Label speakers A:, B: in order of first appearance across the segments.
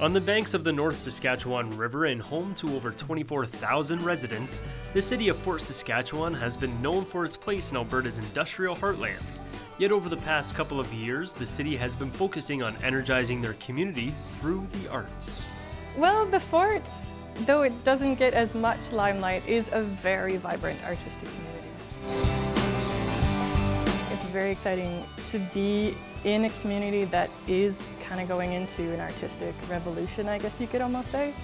A: On the banks of the North Saskatchewan River and home to over 24,000 residents, the city of Fort Saskatchewan has been known for its place in Alberta's industrial heartland. Yet over the past couple of years, the city has been focusing on energizing their community through the arts.
B: Well, the fort, though it doesn't get as much limelight, is a very vibrant artistic community. It's very exciting to be in a community that is kind of going into an artistic revolution, I guess you could almost say.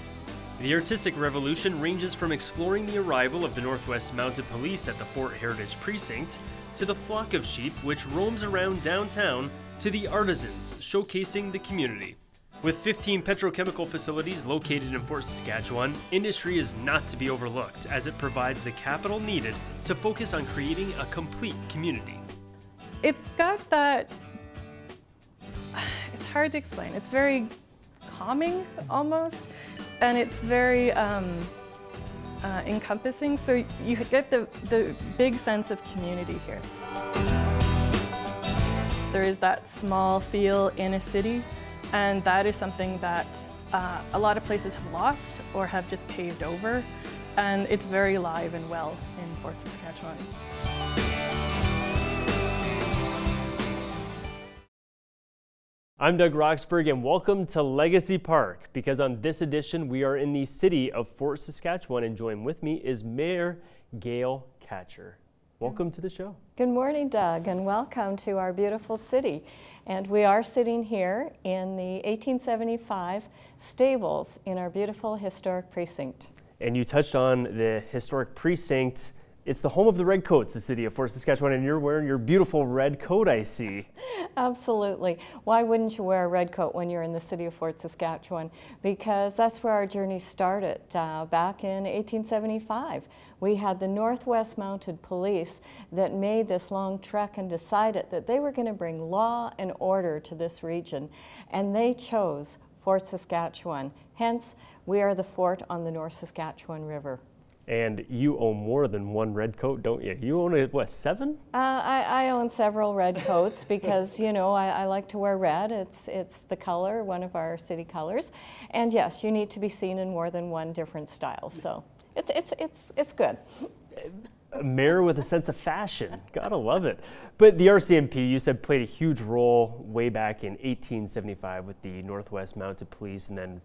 A: The artistic revolution ranges from exploring the arrival of the Northwest Mounted Police at the Fort Heritage Precinct to the flock of sheep which roams around downtown to the artisans showcasing the community. With 15 petrochemical facilities located in Fort Saskatchewan, industry is not to be overlooked as it provides the capital needed to focus on creating a complete community.
B: It's got that, hard to explain. It's very calming almost, and it's very um, uh, encompassing. So you get the, the big sense of community here. There is that small feel in a city, and that is something that uh, a lot of places have lost or have just paved over, and it's very alive and well in Fort Saskatchewan.
A: I'm Doug Roxburgh and welcome to Legacy Park because on this edition we are in the city of Fort Saskatchewan and join with me is Mayor Gale Katchur. Welcome to the show.
C: Good morning, Doug, and welcome to our beautiful city. And we are sitting here in the 1875 stables in our beautiful historic precinct.
A: And you touched on the historic precinct it's the home of the Redcoats, the city of Fort Saskatchewan, and you're wearing your beautiful red coat, I see.
C: Absolutely. Why wouldn't you wear a red coat when you're in the city of Fort Saskatchewan? Because that's where our journey started uh, back in 1875. We had the Northwest Mounted Police that made this long trek and decided that they were going to bring law and order to this region, and they chose Fort Saskatchewan. Hence, we are the fort on the North Saskatchewan River.
A: And you own more than one red coat, don't you? You own, a, what, seven?
C: Uh, I, I, own several red coats because, you know, I, I, like to wear red. It's, it's the color, one of our city colors. And yes, you need to be seen in more than one different style. So it's, it's, it's, it's good.
A: A mayor with a sense of fashion. Gotta love it. But the RCMP, you said, played a huge role way back in 1875 with the Northwest Mounted Police and then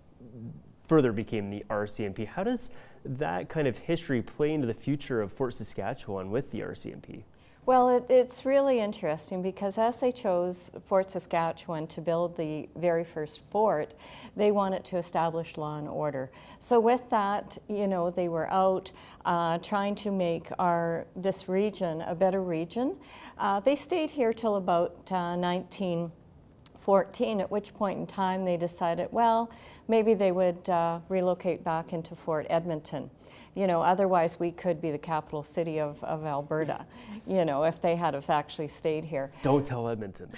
A: further became the RCMP. How does that kind of history play into the future of Fort Saskatchewan with the RCMP?
C: Well, it, it's really interesting because as they chose Fort Saskatchewan to build the very first fort, they wanted to establish law and order. So with that, you know, they were out uh, trying to make our this region a better region. Uh, they stayed here till about uh, 19. 14, at which point in time they decided, well, maybe they would uh, relocate back into Fort Edmonton you know, otherwise we could be the capital city of, of Alberta, you know, if they had have actually stayed here.
A: Don't tell Edmonton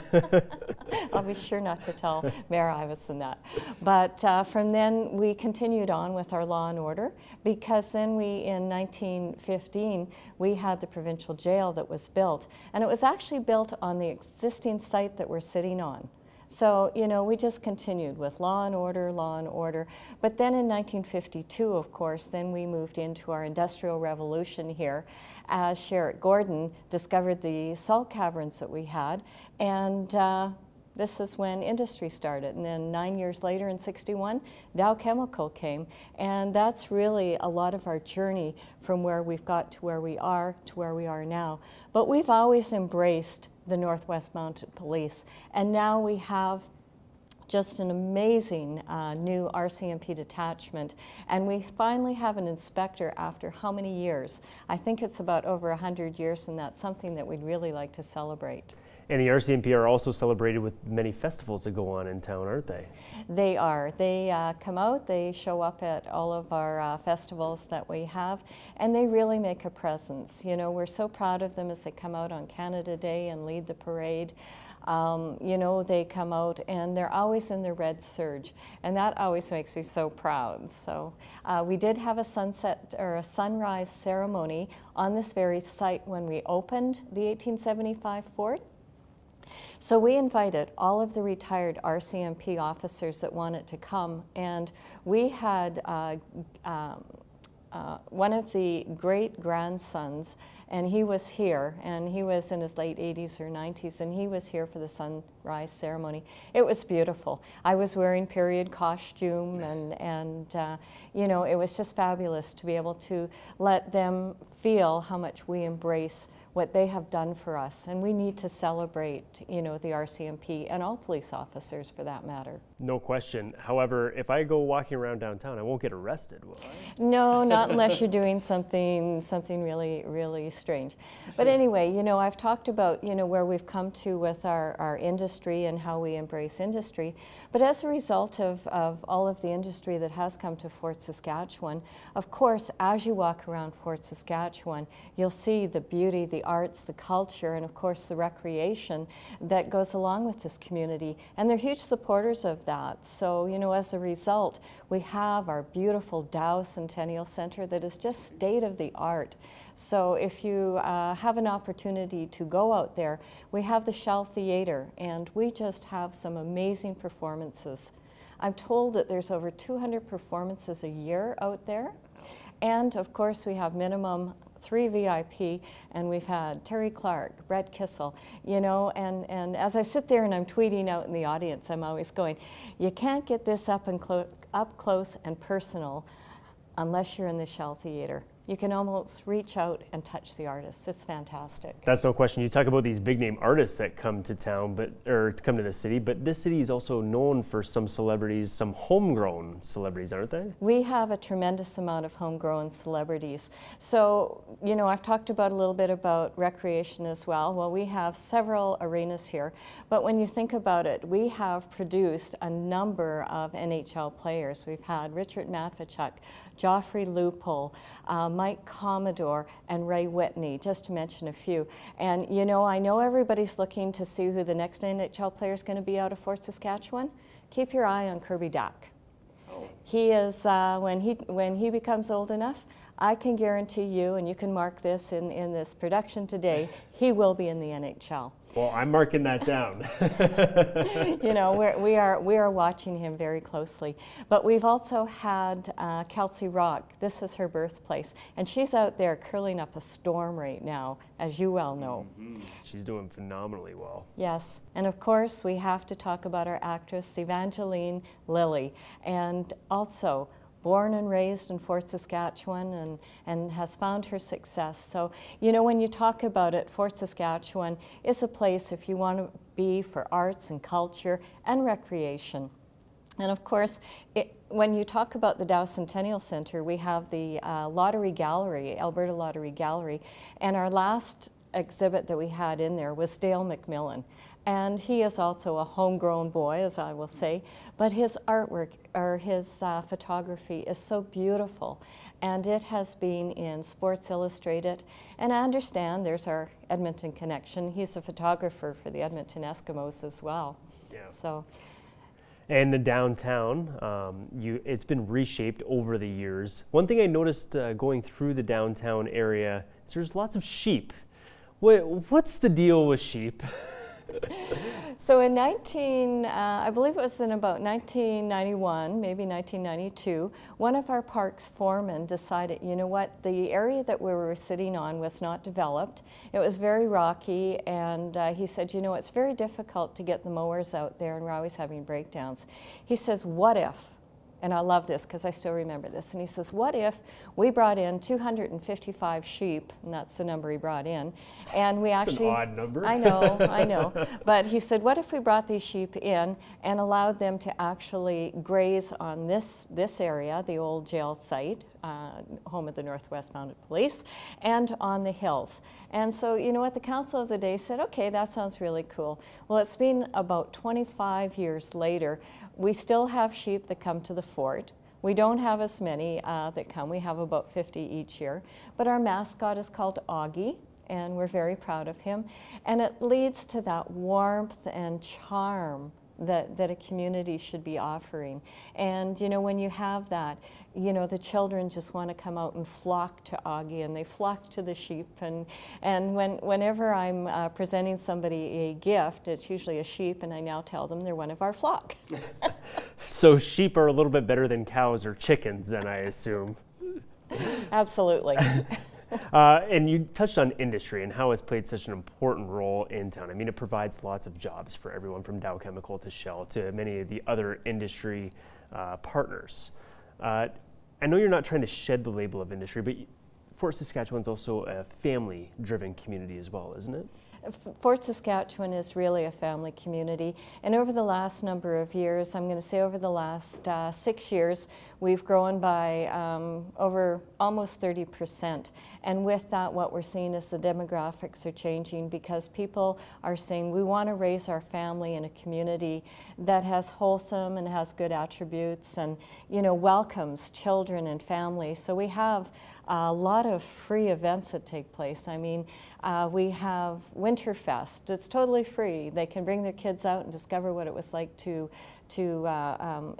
A: that.
C: I'll be sure not to tell Mayor Iveson that. But uh, from then we continued on with our law and order because then we, in 1915, we had the provincial jail that was built. And it was actually built on the existing site that we're sitting on. So, you know, we just continued with law and order, law and order. But then in 1952, of course, then we moved into our industrial revolution here as Sherritt Gordon discovered the salt caverns that we had. And uh, this is when industry started. And then nine years later in 61, Dow Chemical came. And that's really a lot of our journey from where we've got to where we are to where we are now. But we've always embraced the Northwest Mounted Police. And now we have just an amazing uh, new RCMP detachment. And we finally have an inspector after how many years? I think it's about over 100 years, and that's something that we'd really like to celebrate.
A: And the RCMP are also celebrated with many festivals that go on in town, aren't they?
C: They are. They uh, come out, they show up at all of our uh, festivals that we have, and they really make a presence. You know, we're so proud of them as they come out on Canada Day and lead the parade. Um, you know, they come out and they're always in their red serge, and that always makes me so proud. So uh, we did have a sunset or a sunrise ceremony on this very site when we opened the 1875 fort. So we invited all of the retired RCMP officers that wanted to come, and we had uh, um, uh, one of the great grandsons, and he was here, and he was in his late 80s or 90s, and he was here for the sunrise ceremony. It was beautiful. I was wearing period costume, and, and uh, you know, it was just fabulous to be able to let them feel how much we embrace what they have done for us, and we need to celebrate, you know, the RCMP and all police officers for that matter.
A: No question. However, if I go walking around downtown, I won't get arrested, will I?
C: No, not unless you're doing something something really really strange. But anyway, you know, I've talked about you know where we've come to with our, our industry and how we embrace industry. But as a result of, of all of the industry that has come to Fort Saskatchewan, of course, as you walk around Fort Saskatchewan, you'll see the beauty, the arts, the culture, and of course the recreation that goes along with this community. And they're huge supporters of that. So, you know, as a result, we have our beautiful Dow Centennial Center that is just state of the art. So if you uh, have an opportunity to go out there, we have the Shell Theater, and we just have some amazing performances. I'm told that there's over 200 performances a year out there. And of course, we have minimum three VIP, and we've had Terri Clark, Brett Kissel, you know, and, and as I sit there and I'm tweeting out in the audience, I'm always going, you can't get this up, and clo up close and personal unless you're in the Shell Theater you can almost reach out and touch the artists. It's fantastic.
A: That's no question. You talk about these big name artists that come to town, but or come to the city, but this city is also known for some celebrities, some homegrown celebrities, aren't they?
C: We have a tremendous amount of homegrown celebrities. So, you know, I've talked about a little bit about recreation as well. Well, we have several arenas here, but when you think about it, we have produced a number of NHL players. We've had Richard Matvichuk, Joffrey Lupul, um, Mike Commodore, and Ray Whitney, just to mention a few. And you know, I know everybody's looking to see who the next NHL player is going to be out of Fort Saskatchewan. Keep your eye on Kirby. Oh. He is, uh, when, he, when he becomes old enough, I can guarantee you, and you can mark this in, in this production today, he will be in the NHL.
A: Well, I'm marking that down.
C: you know, we're, we are, we are watching him very closely. But we've also had uh, Kelsey Rocque. This is her birthplace. And she's out there curling up a storm right now, as you well know. Mm -hmm.
A: She's doing phenomenally well.
C: Yes. And of course, we have to talk about our actress, Evangeline Lilly. And also, born and raised in Fort Saskatchewan and, and has found her success. So, you know, when you talk about it, Fort Saskatchewan is a place if you want to be for arts and culture and recreation. And of course, it, when you talk about the Dow Centennial Center, we have the uh, Lottery Gallery, Alberta Lottery Gallery, and our last exhibit that we had in there was Dale McMillan. And he is also a homegrown boy, as I will say, but his artwork or his uh, photography is so beautiful. And it has been in Sports Illustrated. And I understand there's our Edmonton connection. He's a photographer for the Edmonton Eskimos as well. Yeah. So.
A: And the downtown, um, you, it's been reshaped over the years. One thing I noticed uh, going through the downtown area is there's lots of sheep. What, what's the deal with sheep?
C: so in 19, uh, I believe it was in about 1991, maybe 1992, one of our parks foremen decided, you know what, the area that we were sitting on was not developed. It was very rocky, and uh, he said, you know, it's very difficult to get the mowers out there, and we're always having breakdowns. He says, what if and I love this because I still remember this. And he says, What if we brought in 255 sheep, and that's the number he brought in, and we
A: that's
C: actually.
A: an odd number.
C: I know, I know. But he said, What if we brought these sheep in and allowed them to actually graze on this, this area, the old jail site, uh, home of the Northwest Mounted Police, and on the hills? And so, you know what? The Council of the Day said, Okay, that sounds really cool. Well, it's been about 25 years later. We still have sheep that come to the fort. We don't have as many uh, that come. We have about 50 each year. But our mascot is called Augie, and we're very proud of him. And it leads to that warmth and charm that, that a community should be offering. And you know, when you have that, you know, the children just want to come out and flock to Augie and they flock to the sheep. And, and when, whenever I'm uh, presenting somebody a gift, it's usually a sheep, and I now tell them they're one of our flock.
A: so sheep are a little bit better than cows or chickens, then I assume.
C: Absolutely.
A: uh, and you touched on industry and how it's played such an important role in town. I mean, it provides lots of jobs for everyone from Dow Chemical to Shell to many of the other industry uh, partners. Uh, I know you're not trying to shed the label of industry, but Fort Saskatchewan's also a family driven community as well, isn't it?
C: Fort Saskatchewan is really a family community, and over the last number of years, I'm going to say over the last uh, six years, we've grown by um, over almost 30 percent. And with that, what we're seeing is the demographics are changing because people are saying we want to raise our family in a community that has wholesome and has good attributes and you know welcomes children and families. So we have a lot of free events that take place. I mean, uh, we have Winterfest. It's totally free. They can bring their kids out and discover what it was like to to uh, um,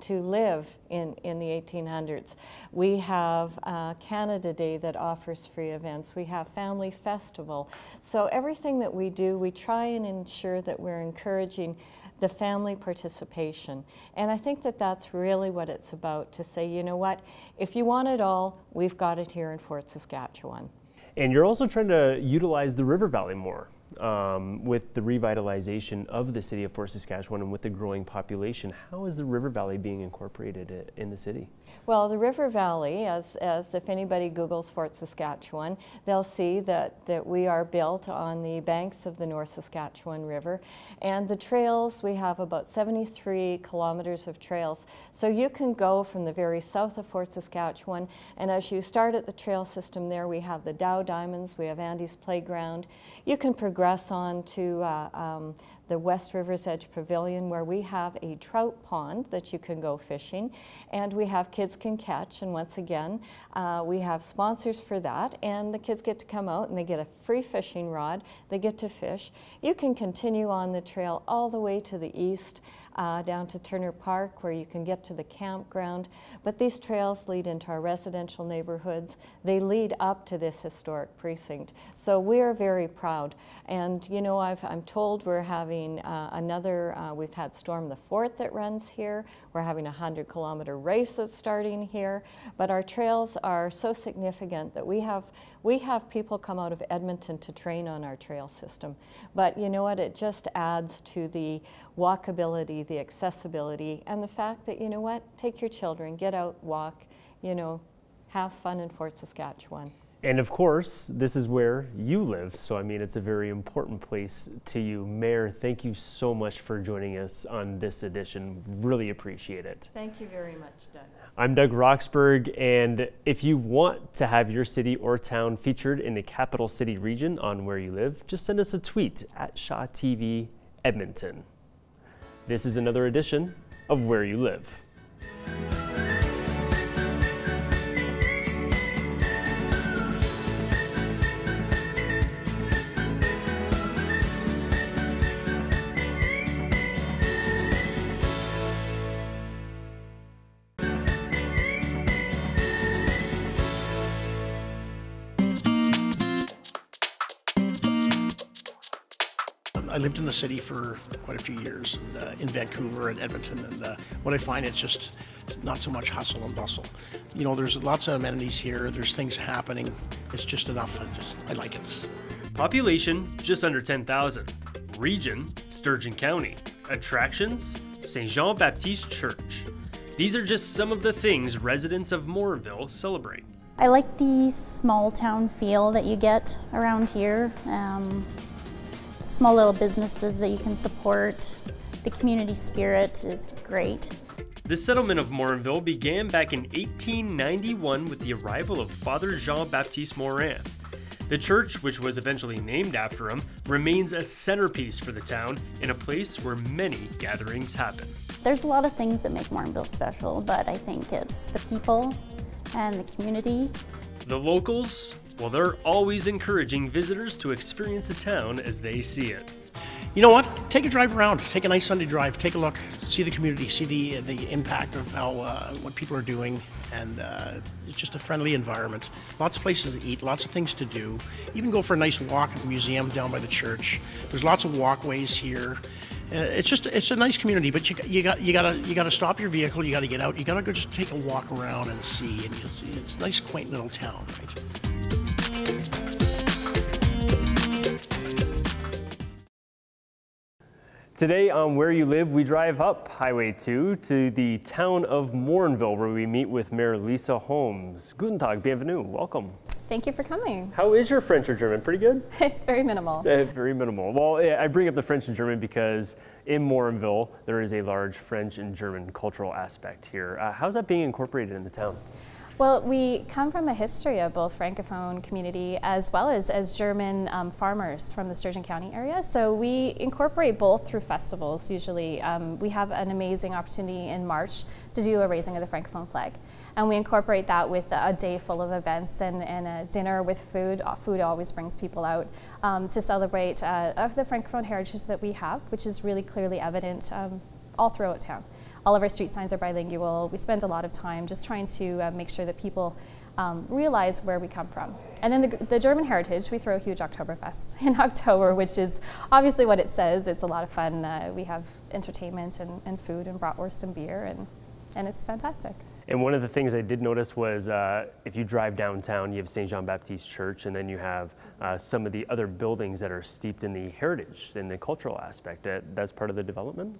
C: to live in in the 1800s. We have uh, Canada Day that offers free events. We have Family Festival. So everything that we do, we try and ensure that we're encouraging the family participation. And I think that that's really what it's about to say, you know what, if you want it all, we've got it here in Fort Saskatchewan.
A: And you're also trying to utilize the River Valley more um, with the revitalization of the city of Fort Saskatchewan and with the growing population. How is the River Valley being incorporated in the city?
C: Well, the River Valley, as, as if anybody Googles Fort Saskatchewan, they'll see that, that we are built on the banks of the North Saskatchewan River. And the trails, we have about 73 kilometers of trails. So you can go from the very south of Fort Saskatchewan, and as you start at the trail system there, we have the Dow Diamonds, we have Andy's Playground. You can progress progress on to uh, um, the West Rivers Edge Pavilion where we have a trout pond that you can go fishing and we have Kids Can Catch and once again uh, we have sponsors for that and the kids get to come out and they get a free fishing rod, they get to fish. You can continue on the trail all the way to the east uh, down to Turner Park where you can get to the campground but these trails lead into our residential neighborhoods. They lead up to this historic precinct. So we are very proud and you know, i am told we're having uh, another, uh, we've had Storm the Fort that runs here. We're having a 100 kilometer race that's starting here. But our trails are so significant that we have, we have people come out of Edmonton to train on our trail system. But you know what, it just adds to the walkability, the accessibility, and the fact that, you know what, take your children, get out, walk, you know, have fun in Fort Saskatchewan.
A: And of course, this is where you live. So, I mean, it's a very important place to you. Mayor, thank you so much for joining us on this edition. Really appreciate it.
C: Thank you very much, Doug.
A: I'm Doug Roxburgh, and if you want to have your city or town featured in the capital city region on where you live, just send us a tweet at Shaw TV Edmonton. This is another edition of Where You Live.
D: The city for quite a few years, uh, in Vancouver and Edmonton, and uh, what I find it's just not so much hustle and bustle. You know, there's lots of amenities here. There's things happening. It's just enough. I, just, I like it.
A: Population just under 10,000. Region Sturgeon County. Attractions St. Jean Baptiste Church. These are just some of the things residents of Morinville celebrate.
E: I like the small town feel that you get around here. Um, small little businesses that you can support. The community spirit is great.
A: The settlement of Morinville began back in 1891 with the arrival of Father Jean-Baptiste Morin. The church, which was eventually named after him, remains a centerpiece for the town and a place where many gatherings happen.
E: There's a lot of things that make Morinville special, but I think it's the people and the community.
A: The locals, well, they're always encouraging visitors to experience the town as they see it.
D: You know what? take a drive around. Take a nice Sunday drive. Take a look. See the community. See the the impact of how uh, what people are doing, and uh, it's just a friendly environment. Lots of places to eat. Lots of things to do. Even go for a nice walk at the museum down by the church. There's lots of walkways here. Uh, it's just it's a nice community, but you, you got you gotta you gotta stop your vehicle. You gotta get out. You gotta go just take a walk around and see. And it's a nice, quaint little town, right?
A: Today on Where You Live, we drive up Highway 2 to the town of Morinville, where we meet with Mayor Lisa Holmes. Guten Tag, bienvenue, welcome.
F: Thank you for coming.
A: How is your French or German? Pretty good?
F: it's very minimal.
A: Uh, very minimal. Well, I bring up the French and German because in Morinville, there is a large French and German cultural aspect here. Uh, how's that being incorporated in the town?
F: Well, we come from a history of both Francophone community as well as, as German um, farmers from the Sturgeon County area. So we incorporate both through festivals usually. Um, we have an amazing opportunity in March to do a raising of the Francophone flag. And we incorporate that with a day full of events and, and a dinner with food. Uh, food always brings people out um, to celebrate uh, of the Francophone heritage that we have, which is really clearly evident um, all throughout town. All of our street signs are bilingual. We spend a lot of time just trying to uh, make sure that people um, realize where we come from. And then the, the, German heritage, we throw a huge Oktoberfest in October, which is obviously what it says. It's a lot of fun. Uh, we have entertainment and, and, food and bratwurst and beer, and, and it's fantastic.
A: And one of the things I did notice was uh, if you drive downtown, you have St. Jean Baptiste Church, and then you have uh, some of the other buildings that are steeped in the heritage and the cultural aspect. That, that's part of the development?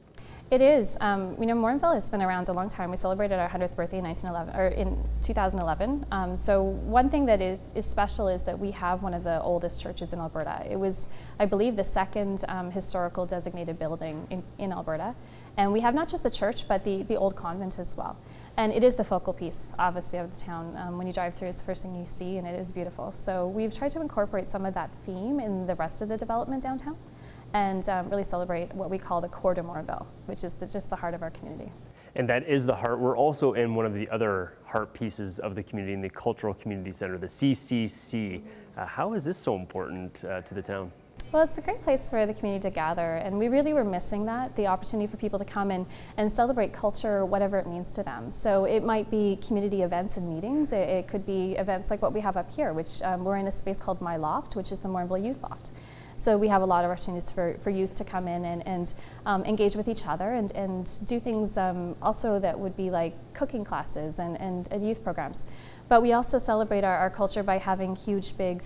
F: It is. Um, you know, Morinville has been around a long time. We celebrated our 100th birthday in 1911 or in 2011. Um, so one thing that is, is, special is that we have one of the oldest churches in Alberta. It was, I believe, the second um, historical designated building in, in, Alberta. And we have not just the church, but the, the old convent as well. And it is the focal piece, obviously, of the town. Um, when you drive through, it's the first thing you see, and it is beautiful. So we've tried to incorporate some of that theme in the rest of the development downtown and um, really celebrate what we call the coeur de Morinville, which is the, just the heart of our community.
A: And that is the heart. We're also in one of the other heart pieces of the community in the Cultural Community Center, the CCC. Uh, how is this so important uh, to the town?
F: Well, it's a great place for the community to gather, and we really were missing that the opportunity for people to come in and celebrate culture, whatever it means to them. So it might be community events and meetings, it, it could be events like what we have up here, which um, we're in a space called My Loft, which is the Morinville Youth Loft. So we have a lot of opportunities for, for youth to come in and, and um, engage with each other and, and do things um, also that would be like cooking classes and, and, and youth programs. But we also celebrate our, our culture by having huge, big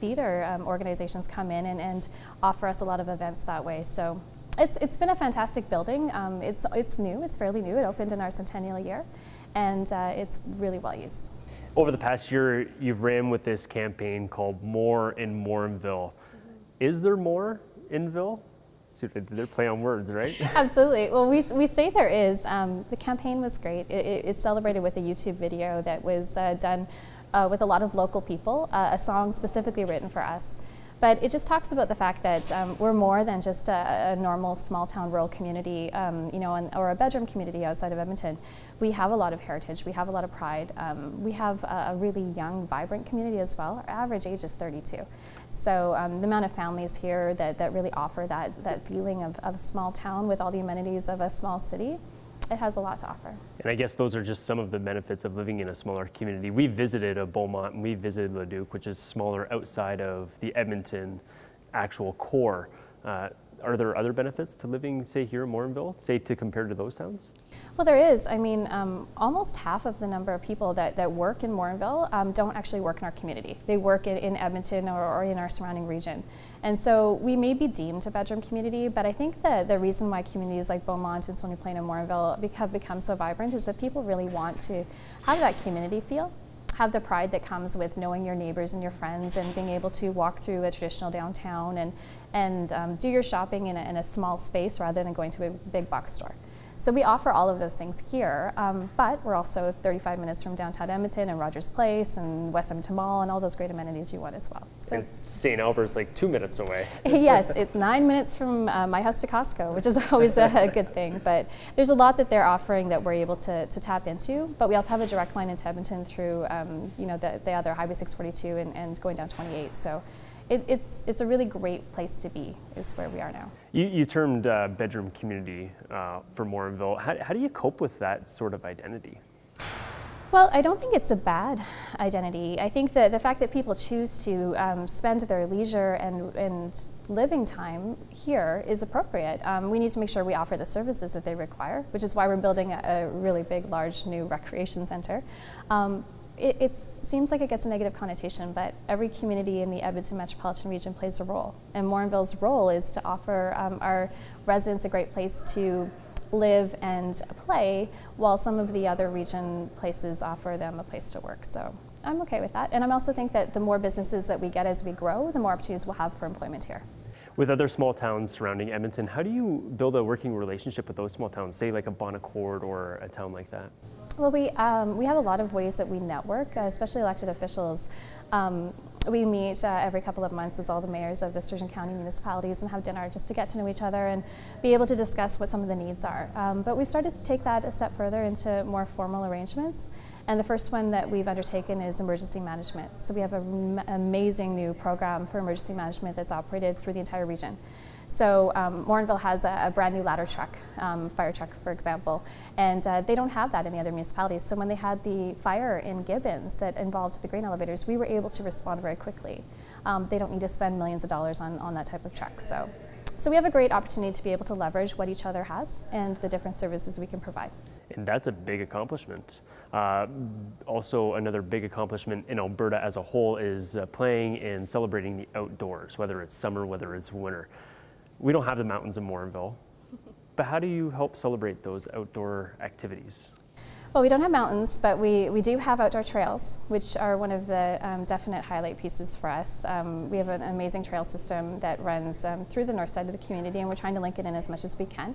F: theater um, organizations come in and, and offer us a lot of events that way. So it's, it's been a fantastic building. Um, it's, it's new, it's fairly new. It opened in our centennial year, and uh, it's really well used.
A: Over the past year, you've ran with this campaign called More in Morinville. Is there more in Ville? See, they're play on words, right?
F: Absolutely. Well, we, we say there is. Um, the campaign was great. It, it, it's celebrated with a YouTube video that was uh, done uh, with a lot of local people, uh, a song specifically written for us. But it just talks about the fact that um, we're more than just a, a, normal small town rural community, um, you know, and, or a bedroom community outside of Edmonton. We have a lot of heritage. We have a lot of pride. Um, we have a, a, really young, vibrant community as well. Our average age is 32. So um, the amount of families here that, that really offer that, that feeling of, of small town with all the amenities of a small city it has a lot to offer.
A: And I guess those are just some of the benefits of living in a smaller community. We visited a Beaumont and we visited Leduc, which is smaller outside of the Edmonton actual core. Uh, are there other benefits to living, say, here in Morinville, say, to compare to those towns?
F: Well, there is. I mean, um, almost half of the number of people that, that work in Morinville um, don't actually work in our community. They work in, in Edmonton or, or, in our surrounding region. And so we may be deemed a bedroom community, but I think that the reason why communities like Beaumont and Stony Plain and Morinville have become so vibrant is that people really want to have that community feel have the pride that comes with knowing your neighbors and your friends and being able to walk through a traditional downtown and, and um, do your shopping in a, in a small space rather than going to a big box store. So we offer all of those things here, um, but we're also 35 minutes from downtown Edmonton and Rogers Place and West Edmonton Mall and all those great amenities you want as well.
A: So St. Albert's like two minutes away.
F: yes, it's nine minutes from uh, my house to Costco, which is always a good thing. But there's a lot that they're offering that we're able to, to tap into. But we also have a direct line into Edmonton through, um, you know, the, the other Highway 642 and, and going down 28. So it, it's, it's a really great place to be, is where we are now.
A: You, you termed uh, bedroom community uh, for Morinville. How, how do you cope with that sort of identity?
F: Well, I don't think it's a bad identity. I think that the fact that people choose to um, spend their leisure and, and living time here is appropriate. Um, we need to make sure we offer the services that they require, which is why we're building a, a really big, large new recreation center. Um, it, seems like it gets a negative connotation, but every community in the Edmonton metropolitan region plays a role. And Morinville's role is to offer um, our residents a great place to live and play, while some of the other region places offer them a place to work. So I'm okay with that. And I also think that the more businesses that we get as we grow, the more opportunities we'll have for employment here.
A: With other small towns surrounding Edmonton, how do you build a working relationship with those small towns, say like a Bon Accord or a town like that?
F: Well, we, um, we have a lot of ways that we network, uh, especially elected officials. Um, we meet uh, every couple of months as all the mayors of the Sturgeon County municipalities and have dinner just to get to know each other and be able to discuss what some of the needs are. Um, but we started to take that a step further into more formal arrangements. And the first one that we've undertaken is emergency management. So we have an amazing new program for emergency management that's operated through the entire region. So um, Morinville has a, a, brand new ladder truck, um, fire truck, for example, and uh, they don't have that in the other municipalities. So when they had the fire in Gibbons that involved the grain elevators, we were able to respond very quickly. Um, they don't need to spend millions of dollars on, on that type of truck. So, so we have a great opportunity to be able to leverage what each other has and the different services we can provide.
A: And that's a big accomplishment. Uh, also, another big accomplishment in Alberta as a whole is uh, playing and celebrating the outdoors, whether it's summer, whether it's winter we don't have the mountains in Morinville, but how do you help celebrate those outdoor activities?
F: Well, we don't have mountains, but we, we do have outdoor trails, which are one of the um, definite highlight pieces for us. Um, we have an amazing trail system that runs um, through the north side of the community, and we're trying to link it in as much as we can.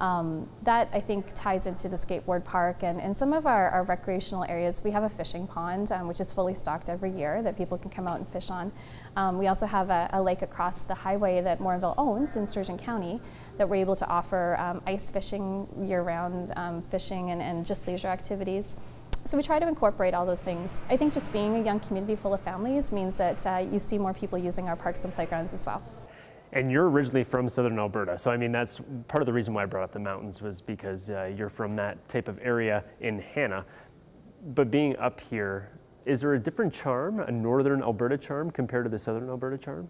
F: Um, that I think ties into the skateboard park and, and some of our, our recreational areas. We have a fishing pond, um, which is fully stocked every year that people can come out and fish on. Um, we also have a, a, lake across the highway that Morinville owns in Sturgeon County that we're able to offer um, ice fishing year-round um, fishing and, and just leisure activities. So we try to incorporate all those things. I think just being a young community full of families means that uh, you see more people using our parks and playgrounds as well.
A: And you're originally from southern Alberta, so I mean that's part of the reason why I brought up the mountains was because uh, you're from that type of area in Hanna. But being up here, is there a different charm, a northern Alberta charm compared to the southern Alberta charm?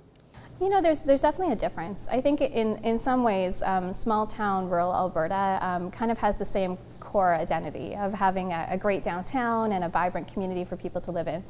F: You know, there's there's definitely a difference. I think in in some ways, um, small town rural Alberta um, kind of has the same core identity of having a, a great downtown and a vibrant community for people to live in.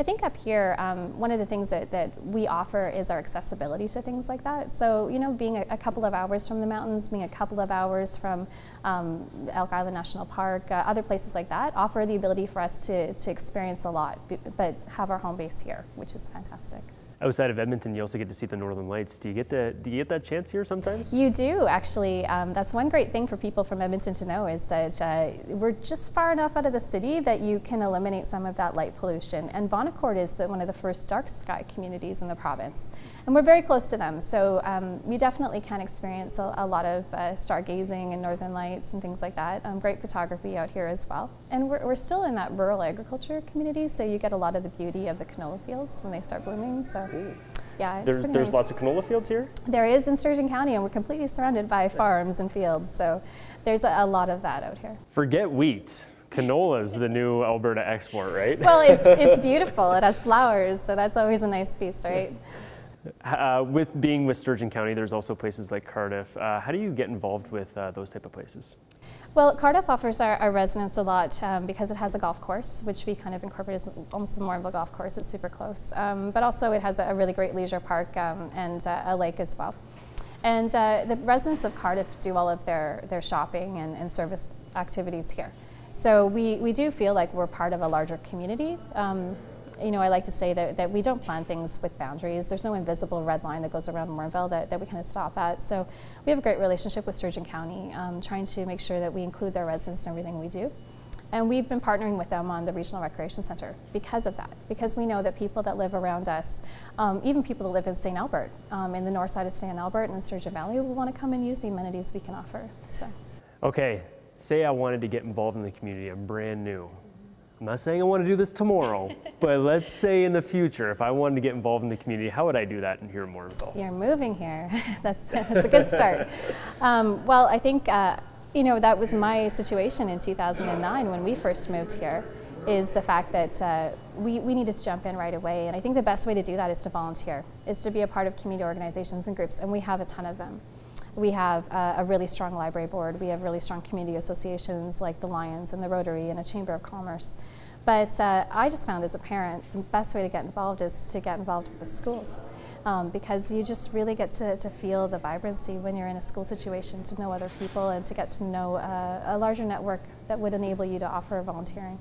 F: I think up here, um, one of the things that, that we offer is our accessibility to things like that. So, you know, being a, a couple of hours from the mountains, being a couple of hours from um, Elk Island National Park, uh, other places like that, offer the ability for us to, to experience a lot, but have our home base here, which is fantastic
A: outside of Edmonton, you also get to see the Northern Lights. Do you get to, do you get that chance here sometimes?
F: You do actually. Um, that's one great thing for people from Edmonton to know is that uh, we're just far enough out of the city that you can eliminate some of that light pollution. And Bon Accord is the, one of the first dark sky communities in the province, and we're very close to them. So um, you definitely can experience a, a lot of uh, stargazing and Northern Lights and things like that. Um, great photography out here as well. And we're, we're still in that rural agriculture community, so you get a lot of the beauty of the canola fields when they start blooming. So. Yeah,
A: there, there's
F: nice.
A: lots of canola fields here?
F: There is in Sturgeon County, and we're completely surrounded by farms and fields. So there's a, a lot of that out here.
A: Forget wheat. Canola is the new Alberta export, right?
F: Well, it's, it's beautiful. It has flowers, so that's always a nice piece, right?
A: Uh, with being with Sturgeon County, there's also places like Cardiff. Uh, how do you get involved with uh, those type of places?
F: Well, Cardiff offers our, our residents a lot um, because it has a golf course, which we kind of incorporate as almost the Morinville golf course. It's super close. Um, but also it has a, a, really great leisure park um, and uh, a lake as well. And uh, the residents of Cardiff do all of their, their shopping and, and service activities here. So we, we do feel like we're part of a larger community. Um, you know, I like to say that, that we don't plan things with boundaries. There's no invisible red line that goes around Morinville that, that we kind of stop at. So we have a great relationship with Sturgeon County, um, trying to make sure that we include their residents in everything we do. And we've been partnering with them on the Regional Recreation Center because of that, because we know that people that live around us, um, even people that live in St. Albert, um, in the north side of St. Albert and in Sturgeon Valley, will want to come and use the amenities we can offer. So.
A: Okay, say I wanted to get involved in the community, I'm brand new. I'm not saying I want to do this tomorrow, but let's say in the future, if I wanted to get involved in the community, how would I do that in here in Morinville?
F: You're moving here. that's, that's a good start. Um, well, I think, uh, you know, that was my situation in 2009 when we first moved here is the fact that uh, we, we needed to jump in right away. And I think the best way to do that is to volunteer, is to be a part of community organizations and groups, and we have a ton of them. We have uh, a really strong library board. We have really strong community associations like the Lions and the Rotary and a Chamber of Commerce. But uh, I just found as a parent, the best way to get involved is to get involved with the schools. Um, because you just really get to, to feel the vibrancy when you're in a school situation, to know other people and to get to know uh, a larger network that would enable you to offer volunteering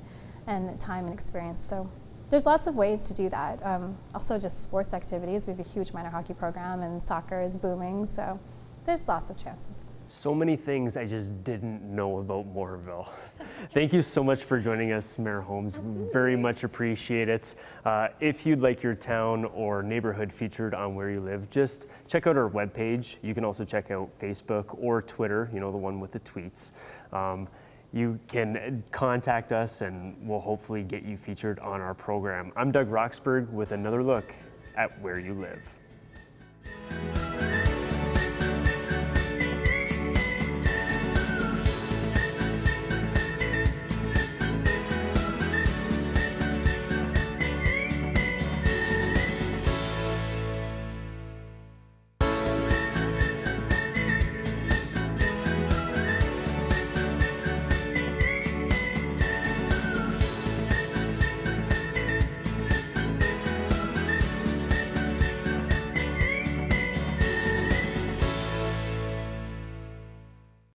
F: and time and experience. So there's lots of ways to do that. Um, also just sports activities. We have a huge minor hockey program and soccer is booming. So there's lots of chances.
A: So many things I just didn't know about Morinville. Thank you so much for joining us, Mayor Holmes.
F: Absolutely.
A: Very much appreciate it. Uh, if you'd like your town or neighborhood featured on where you live, just check out our webpage. You can also check out Facebook or Twitter, you know, the one with the tweets. Um, you can contact us and we'll hopefully get you featured on our program. I'm Doug Roxburgh with another look at where you live.